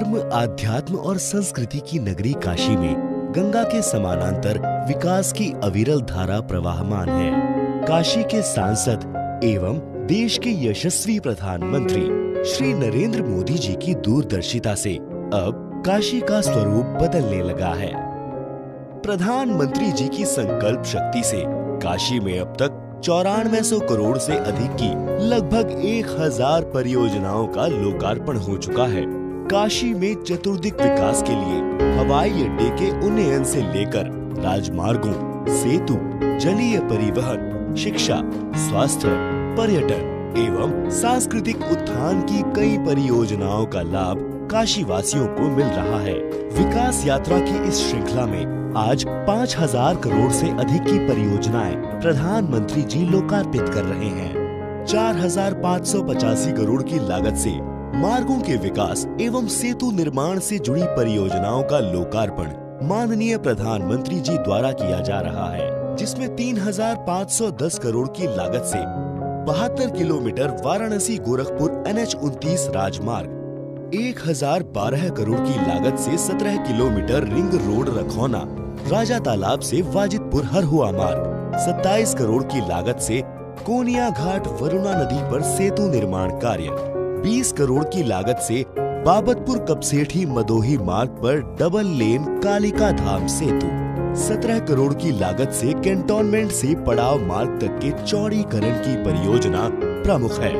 धर्म, आध्यात्म और संस्कृति की नगरी काशी में गंगा के समानांतर विकास की अविरल धारा प्रवाहमान है। काशी के सांसद एवं देश के यशस्वी प्रधानमंत्री श्री नरेंद्र मोदी जी की दूरदर्शिता से अब काशी का स्वरूप बदलने लगा है। प्रधानमंत्री जी की संकल्प शक्ति से काशी में अब तक चौरानवे सौ करोड़ से अधिक की लगभग एक हज़ार परियोजनाओं का लोकार्पण हो चुका है। काशी में चतुर्दिक विकास के लिए हवाई अड्डे के उन्नयन से लेकर राजमार्गों, सेतु, जलीय परिवहन, शिक्षा, स्वास्थ्य, पर्यटन एवं सांस्कृतिक उत्थान की कई परियोजनाओं का लाभ काशी वासियों को मिल रहा है। विकास यात्रा की इस श्रृंखला में आज पाँच हज़ार करोड़ से अधिक की परियोजनाएँ प्रधानमंत्री जी लोकार्पित कर रहे हैं। चार हज़ार पाँच सौ पचासी करोड़ की लागत से मार्गों के विकास एवं सेतु निर्माण से जुड़ी परियोजनाओं का लोकार्पण माननीय प्रधानमंत्री जी द्वारा किया जा रहा है जिसमें 3,510 करोड़ की लागत से बहत्तर kilometre Varanasi Gorakhpur N H उनतीस राजमार्ग 1012 करोड़ की लागत से 17 kilometre ring road Rakhauna Raja Talab से वाजिदपुर हरहुआ मार्ग 27 करोड़ की लागत से कोनिया घाट वरुणा नदी पर सेतु निर्माण कार्य। 20 करोड़ की लागत से बाबतपुर कपसेठी मदोही मार्ग पर डबल लेन कालिका धाम सेतु। 17 करोड़ की लागत से कैंटोनमेंट से पड़ाव मार्ग तक के चौड़ीकरण की परियोजना प्रमुख है।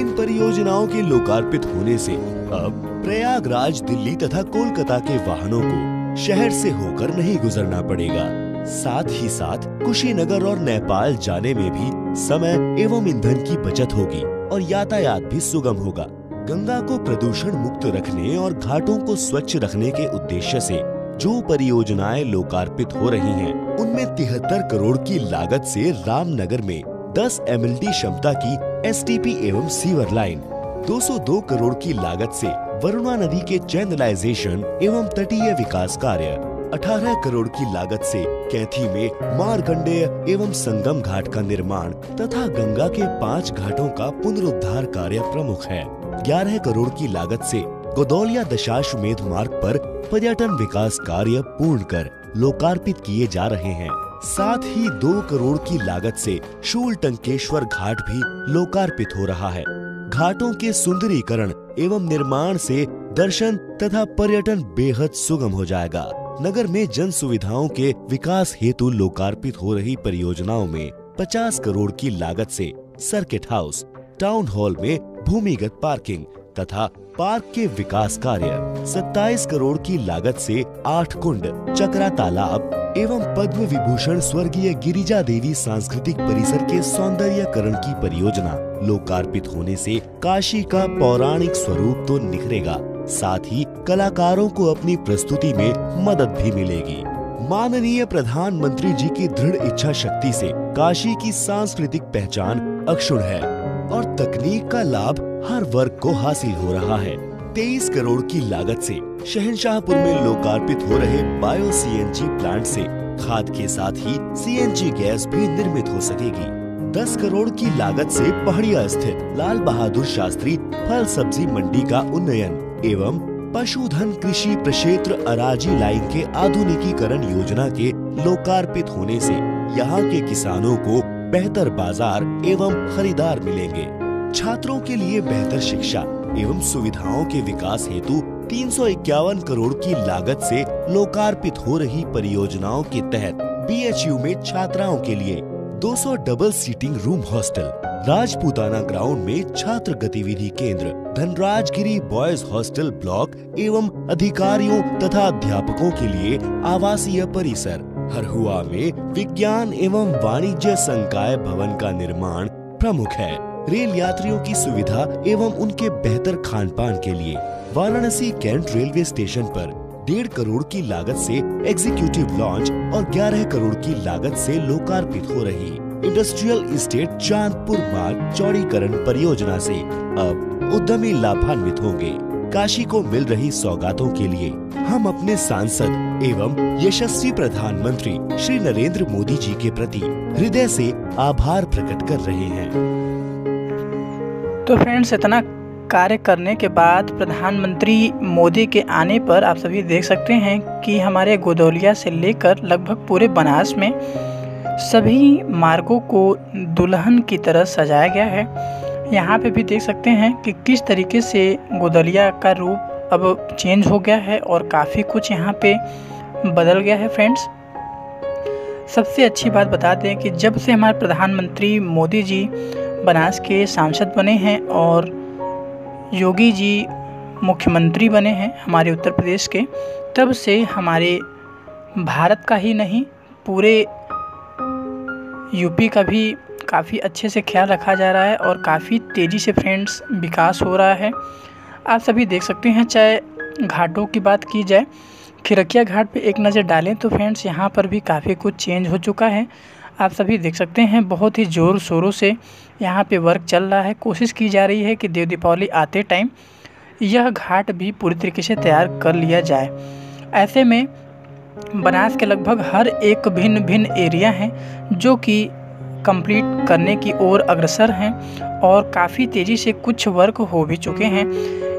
इन परियोजनाओं के लोकार्पित होने से अब प्रयागराज, दिल्ली तथा कोलकाता के वाहनों को शहर से होकर नहीं गुजरना पड़ेगा। साथ ही साथ कुशीनगर और नेपाल जाने में भी समय एवं ईंधन की बचत होगी। और यातायात भी सुगम होगा। गंगा को प्रदूषण मुक्त रखने और घाटों को स्वच्छ रखने के उद्देश्य से जो परियोजनाएँ लोकार्पित हो रही हैं, उनमें तिहत्तर करोड़ की लागत से रामनगर में 10 एम क्षमता की एसटीपी एवं सीवर लाइन 202 करोड़ की लागत से वरुणा नदी के चैनलाइजेशन एवं तटीय विकास कार्य। 18 करोड़ की लागत से कैथी में मारकंडेय एवं संगम घाट का निर्माण तथा गंगा के पाँच घाटों का पुनरुद्धार कार्य प्रमुख है। 11 करोड़ की लागत से गोदौलिया दशाश्वमेध मार्ग पर पर्यटन विकास कार्य पूर्ण कर लोकार्पित किए जा रहे हैं। साथ ही दो करोड़ की लागत से शूल टंकेश्वर घाट भी लोकार्पित हो रहा है। घाटों के सुंदरीकरण एवं निर्माण से दर्शन तथा पर्यटन बेहद सुगम हो जाएगा। नगर में जन सुविधाओं के विकास हेतु लोकार्पित हो रही परियोजनाओं में 50 करोड़ की लागत से सर्किट हाउस, टाउन हॉल में भूमिगत पार्किंग तथा पार्क के विकास कार्य 27 करोड़ की लागत से आठ कुंड, चक्रा तालाब एवं पद्म विभूषण स्वर्गीय गिरिजा देवी सांस्कृतिक परिसर के सौंदर्यकरण की परियोजना लोकार्पित होने से काशी का पौराणिक स्वरूप तो निखरेगा। साथ ही कलाकारों को अपनी प्रस्तुति में मदद भी मिलेगी। माननीय प्रधानमंत्री जी की दृढ़ इच्छा शक्ति से काशी की सांस्कृतिक पहचान अक्षुण है और तकनीक का लाभ हर वर्ग को हासिल हो रहा है। तेईस करोड़ की लागत से शहनशाहपुर में लोकार्पित हो रहे बायो सीएनजी प्लांट से खाद के साथ ही सीएनजी गैस भी निर्मित हो सकेगी। 10 करोड़ की लागत से पहाड़िया स्थित लाल बहादुर शास्त्री फल सब्ज़ी मंडी का उन्नयन एवं पशुधन कृषि प्रक्षेत्र अराजी लाइन के आधुनिकीकरण योजना के लोकार्पित होने से यहाँ के किसानों को बेहतर बाज़ार एवं खरीदार मिलेंगे। छात्रों के लिए बेहतर शिक्षा एवं सुविधाओं के विकास हेतु तीन सौ इक्यावन करोड़ की लागत से लोकार्पित हो रही परियोजनाओं के तहत बीएचयू में छात्राओं के लिए 200 double seating room hostel Rajputana ground में छात्र गतिविधि केंद्र, धनराजगिरी बॉयज़ हॉस्टल ब्लॉक एवं अधिकारियों तथा अध्यापकों के लिए आवासीय परिसर। हरहुआ में विज्ञान एवं वाणिज्य संकाय भवन का निर्माण प्रमुख है। रेल यात्रियों की सुविधा एवं उनके बेहतर खान पान के लिए वाराणसी कैंट रेलवे स्टेशन पर डेढ़ करोड़ की लागत से एग्जीक्यूटिव लॉन्च और 11 करोड़ की लागत से लोकार्पित हो रही। इंडस्ट्रियल इस्टेट चांदपुर मार्ग चौड़ीकरण परियोजना से अब उद्यमी लाभान्वित होंगे। काशी को मिल रही सौगातों के लिए हम अपने सांसद एवं यशस्वी प्रधानमंत्री श्री नरेंद्र मोदी जी के प्रति हृदय से आभार प्रकट कर रहे हैं। तो फ्रेंड्स इतना कार्य करने के बाद प्रधानमंत्री मोदी के आने पर आप सभी देख सकते हैं कि हमारे गोदौलिया से लेकर लगभग पूरे बनास में सभी मार्गों को दुल्हन की तरह सजाया गया है। यहाँ पे भी देख सकते हैं कि किस तरीके से गोदलिया का रूप अब चेंज हो गया है और काफ़ी कुछ यहाँ पे बदल गया है फ्रेंड्स सबसे अच्छी बात बता दें कि जब से हमारे प्रधानमंत्री मोदी जी बनास के सांसद बने हैं और योगी जी मुख्यमंत्री बने हैं हमारे उत्तर प्रदेश के, तब से हमारे भारत का ही नहीं, पूरे यूपी का भी काफ़ी अच्छे से ख्याल रखा जा रहा है और काफ़ी तेज़ी से फ्रेंड्स विकास हो रहा है। आप सभी देख सकते हैं, चाहे घाटों की बात की जाए, खिरकिया घाट पे एक नज़र डालें तो फ्रेंड्स यहाँ पर भी काफ़ी कुछ चेंज हो चुका है। आप सभी देख सकते हैं, बहुत ही ज़ोर शोरों से यहाँ पे वर्क चल रहा है। कोशिश की जा रही है कि देव दीपावली आते टाइम यह घाट भी पूरी तरीके से तैयार कर लिया जाए। ऐसे में बनास के लगभग हर एक भिन्न भिन्न एरिया हैं, जो कि कंप्लीट करने की ओर अग्रसर हैं और काफ़ी तेज़ी से कुछ वर्क हो भी चुके हैं।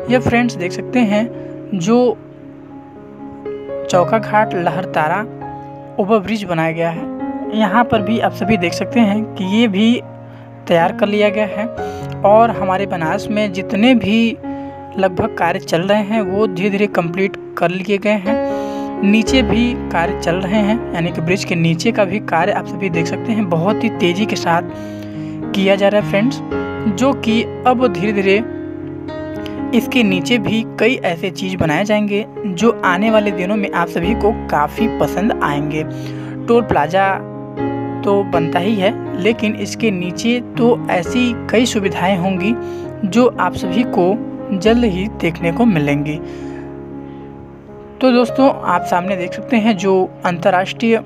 यह फ्रेंड्स देख सकते हैं, जो चौका घाट लहरतारा ओवर ब्रिज बनाया गया है। यहाँ पर भी आप सभी देख सकते हैं कि ये भी तैयार कर लिया गया है और हमारे बनारस में जितने भी लगभग कार्य चल रहे हैं, वो धीरे धीरे कंप्लीट कर लिए गए हैं। नीचे भी कार्य चल रहे हैं, यानी कि ब्रिज के नीचे का भी कार्य आप सभी देख सकते हैं। बहुत ही तेज़ी के साथ किया जा रहा है फ्रेंड्स, जो कि अब धीरे धीरे इसके नीचे भी कई ऐसे चीज़ बनाए जाएँगे, जो आने वाले दिनों में आप सभी को काफ़ी पसंद आएँगे। टोल प्लाजा तो बनता ही है, लेकिन इसके नीचे तो ऐसी कई सुविधाएँ होंगी, जो आप सभी को जल्द ही देखने को मिलेंगी। तो दोस्तों, आप सामने देख सकते हैं जो अंतर्राष्ट्रीय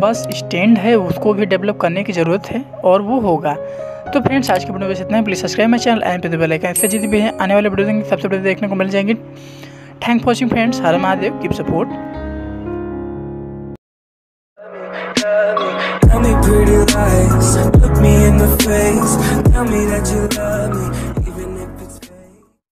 बस स्टैंड है, उसको भी डेवलप करने की ज़रूरत है और वो होगा। तो फ्रेंड्स, आज के वीडियो में इतना है। Please subscribe my channel and pay icon. इससे जितनी भी है, आने वाले वीडियो देंगे सबसे पहले देखने को मिल जाएँगे। Thank for watching friends her Mahadev keep support tell me that you love me.